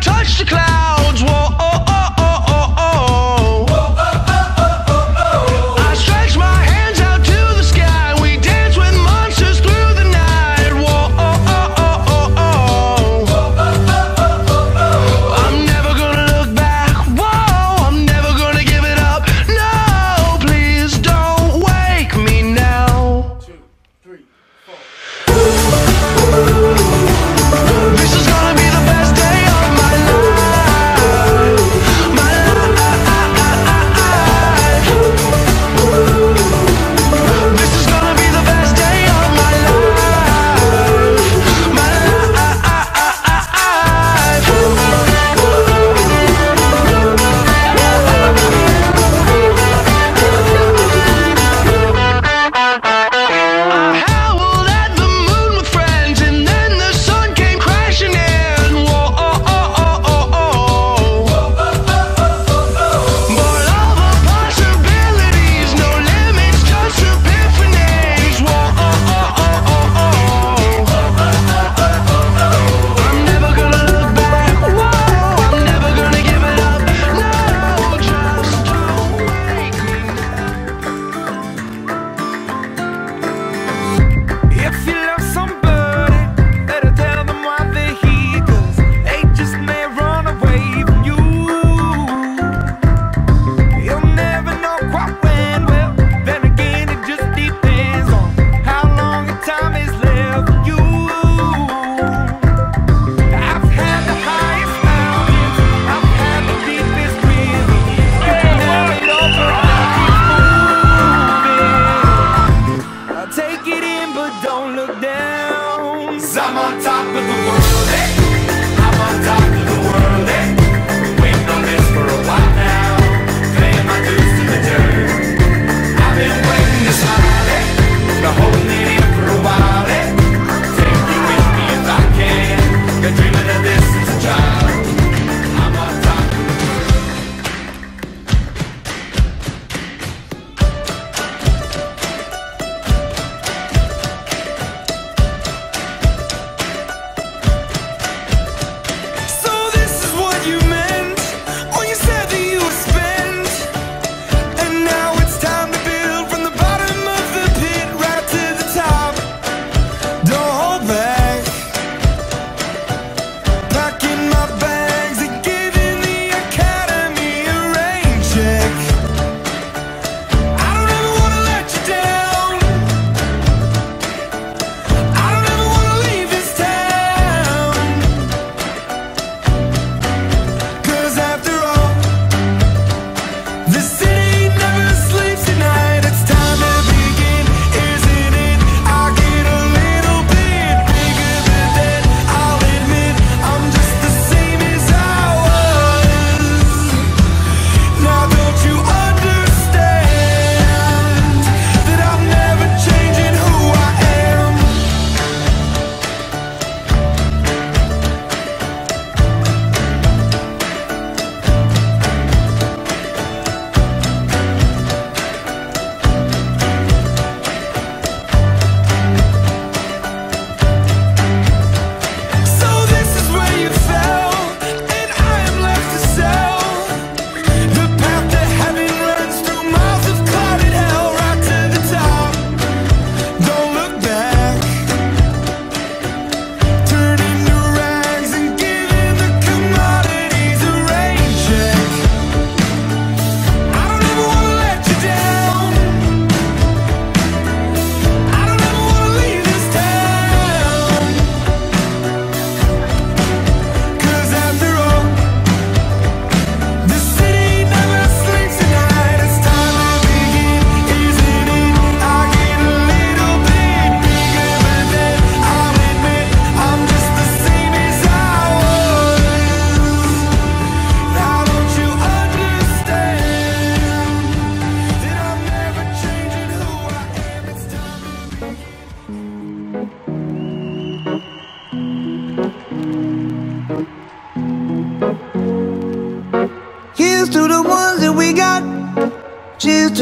touch the clouds.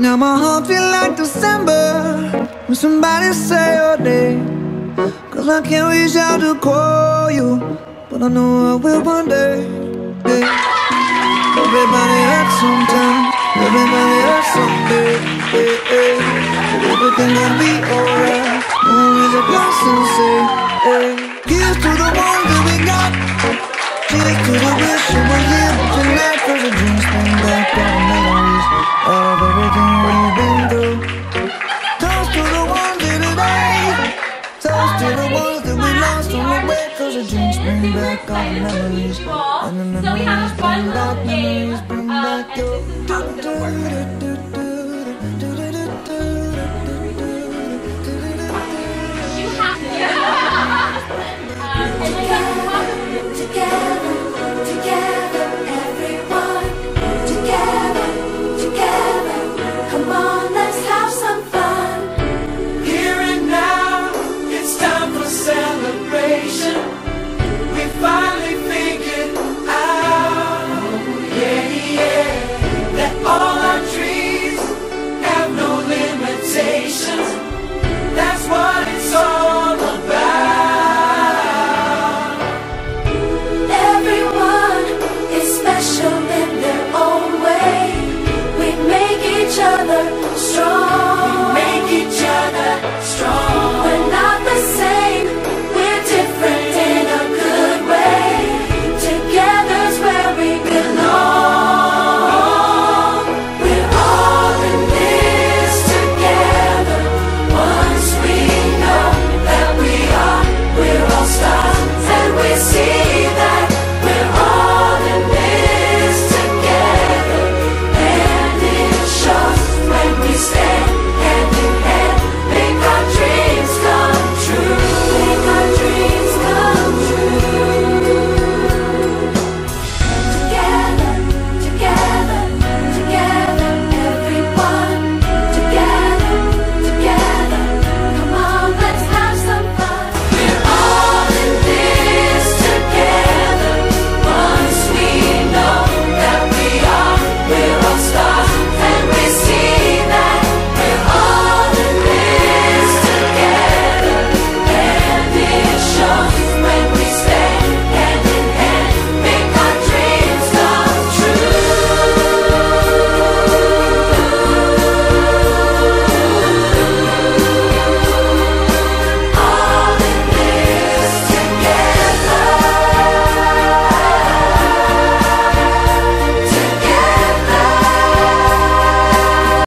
Now my heart feel like December when somebody say your name. Cause I can't reach out to call you, but I know I will one day. Hey. Everybody hurts sometimes, everybody hurts someday. Hey, hey. Everything gonna be alright. Always a blessing, say. Hey. Here's to the ones that we got. Cheers to the wish you were here back all the memories. And the So we have memories a fun bring little back, game, memories bring um, back and your. this is how it's gonna work. You strong.